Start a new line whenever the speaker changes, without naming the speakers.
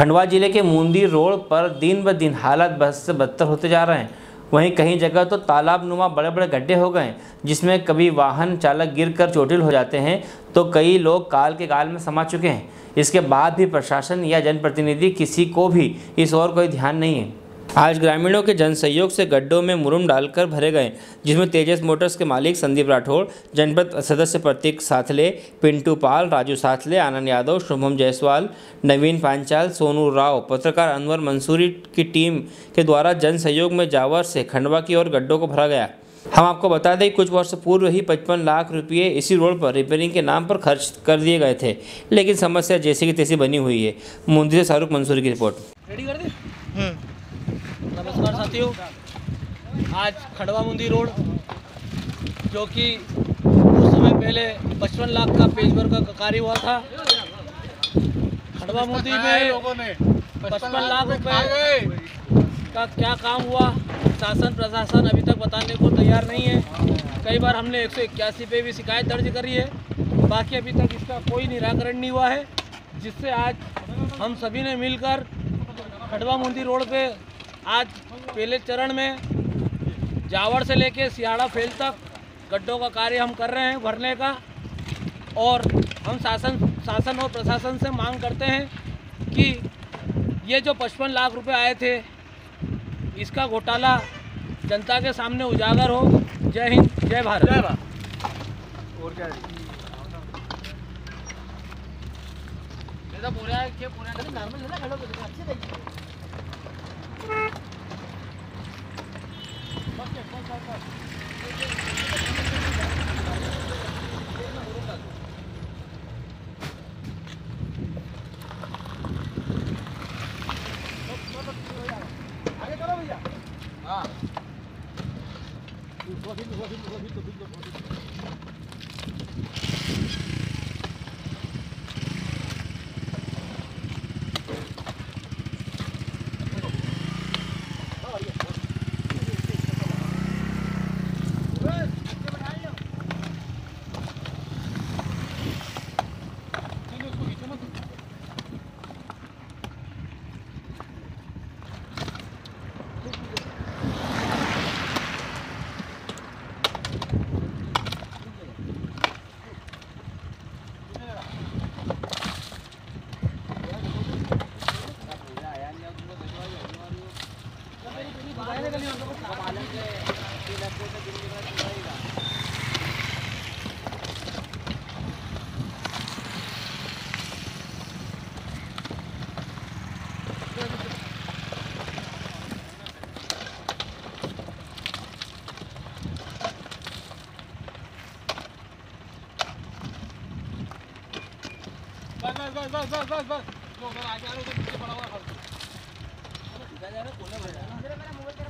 खंडवा ज़िले के मूंदी रोड पर दिन ब दिन हालात बस से बदतर होते जा रहे हैं। वहीं कहीं जगह तो तालाब नुमा बड़े बड़े गड्ढे हो गए जिसमें कभी वाहन चालक गिर कर चोटिल हो जाते हैं तो कई लोग काल के काल में समा चुके हैं। इसके बाद भी प्रशासन या जनप्रतिनिधि किसी को भी इस ओर कोई ध्यान नहीं है। आज ग्रामीणों के जन सहयोग से गड्ढों में मुरुम डालकर भरे गए, जिसमें तेजस मोटर्स के मालिक संदीप राठौड़ जनपद सदस्य प्रतीक साथले, पिंटू पाल, राजू साथले, आनंद यादव, शुभम जायसवाल, नवीन पांचाल, सोनू राव, पत्रकार अनवर मंसूरी की टीम के द्वारा जन सहयोग में जावर से खंडवा की ओर गड्ढों को भरा गया। हम आपको बता दें, कुछ वर्ष पूर्व ही पचपन लाख रुपये इसी रोड पर रिपेयरिंग के नाम पर खर्च कर दिए गए थे, लेकिन समस्या जैसी की तैसी बनी हुई है। मुंदी से शाहरुख मंसूरी की रिपोर्ट।
नमस्कार साथियों। आज खड़वा मुंदी रोड जो कि कुछ समय पहले पचपन लाख का पेज वर्क का कार्य हुआ था। खड़वा मुंदी में पचपन लाख रुपए का क्या काम हुआ? शासन प्रशासन अभी तक बताने को तैयार नहीं है। कई बार हमने एक सौ इक्यासी पे भी शिकायत दर्ज करी है। बाकी अभी तक इसका कोई निराकरण नहीं हुआ है जिससे आज हम सभी ने मिलकर खड़वा मुंदी रोड पे आज पहले चरण में जावर से लेके सियाड़ा फेल तक गड्ढों का कार्य हम कर रहे हैं भरने का। और हम शासन शासन और प्रशासन से मांग करते हैं कि ये जो पचपन लाख रुपए आए थे इसका घोटाला जनता के सामने उजागर हो। जय हिंद जय भारत। जय भारत। और क्या पूरा नॉर्मल बस बस बस बस बस Ah. Boa vinda, boa vinda, boa vinda, boa vinda, boa vinda. है फल जा जा रहे कोने भर जाना मेरा मोबाइल तेरे पास है